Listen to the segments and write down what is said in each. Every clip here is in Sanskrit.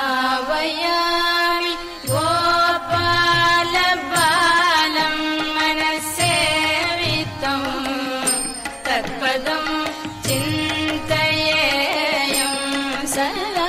भावयामि गोपालबालम् मनसेवितम् तत्पदम् चिन्तयेयम् सदा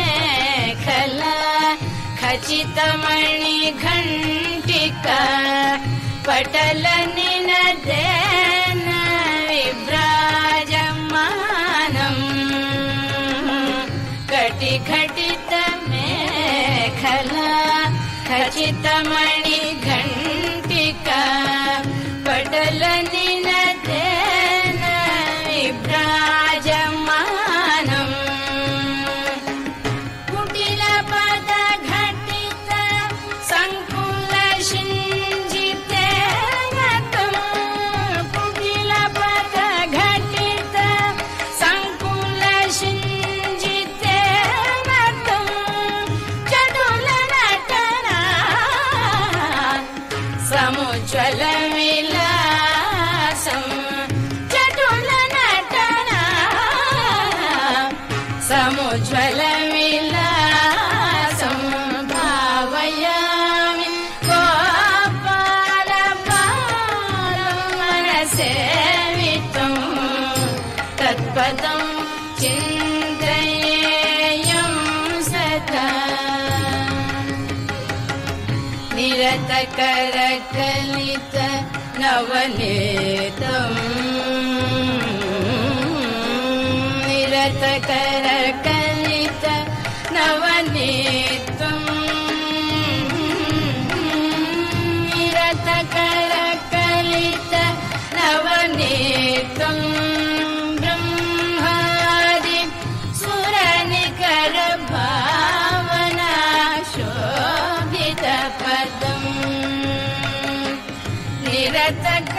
कटिघटितमेखला खचितमणिघण्टिका पटलनिनदेन विभ्राजमानम् कटिघटितमेखला खचितमणिघण्टिका पटलनिनदेन समुज्ज्वलविलासम् चटुलनटना समुज्ज्वलविलासम् भावयामि गोपालबालम् मनसेवितम् तत्पदम् चिन्तयेयम् निरतकरकलित नवनीतम्। निरतकरकलित get that